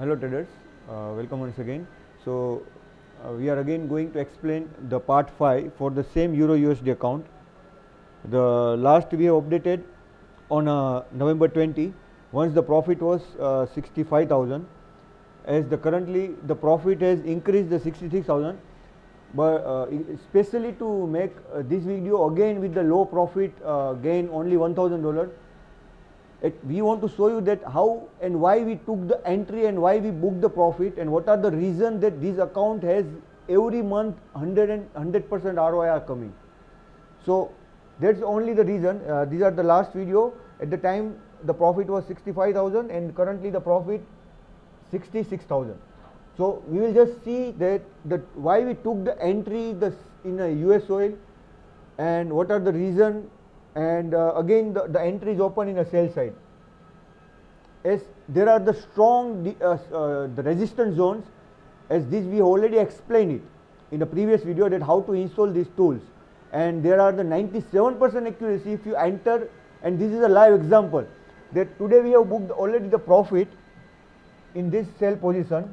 Hello traders, uh, welcome once again. So uh, we are again going to explain the part 5 for the same Euro USD account. The last we have updated on uh, November 20 once the profit was uh, 65,000 as the currently the profit has increased the 66,000 but uh, especially to make uh, this video again with the low profit gain only $1000 it, we want to show you that how and why we took the entry and why we booked the profit and what are the reason that this account has every month 100 and 100 percent ROI are coming. So that's only the reason uh, these are the last video at the time the profit was 65,000 and currently the profit 66,000. So we will just see that the why we took the entry the in a US oil and what are the reason and uh, again the, the entry is open in a sell side. As there are the strong uh, uh, the resistance zones. As this we already explained it in the previous video that how to install these tools. And there are the 97% accuracy if you enter. And this is a live example that today we have booked already the profit in this sell position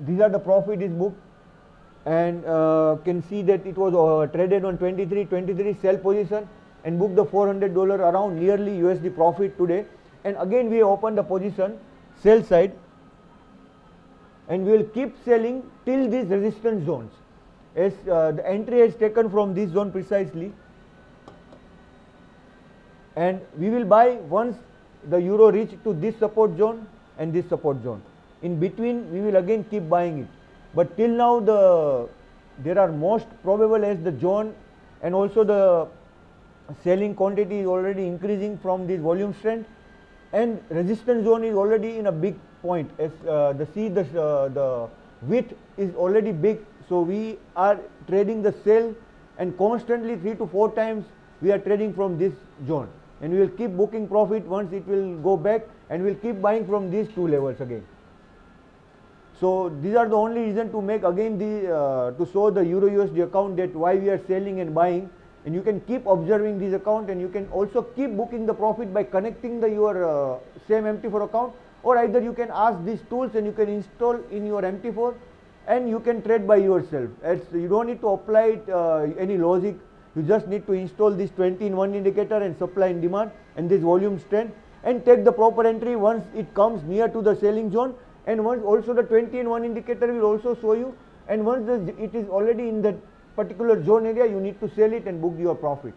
these are the profit is booked. And uh, can see that it was uh, traded on 23 23 sell position and booked the 400 dollar around nearly USD profit today. And again we open the position sell side. And we will keep selling till these resistance zones. As uh, the entry is taken from this zone precisely. And we will buy once the euro reach to this support zone and this support zone in between we will again keep buying it. But till now the there are most probable as the zone and also the selling quantity is already increasing from this volume strength. And resistance zone is already in a big point. As uh, the see the uh, the width is already big. So we are trading the sell and constantly 3 to 4 times we are trading from this zone. And we will keep booking profit once it will go back and we will keep buying from these two levels again so these are the only reason to make again the uh, to show the euro USD account that why we are selling and buying. And you can keep observing this account and you can also keep booking the profit by connecting the your uh, same MT4 account. Or either you can ask these tools and you can install in your MT4 and you can trade by yourself. As you don't need to apply it, uh, any logic. You just need to install this 20 in 1 indicator and supply and demand and this volume strength and take the proper entry once it comes near to the selling zone and once also the 20 and 1 indicator will also show you. And once the, it is already in that particular zone area you need to sell it and book your profit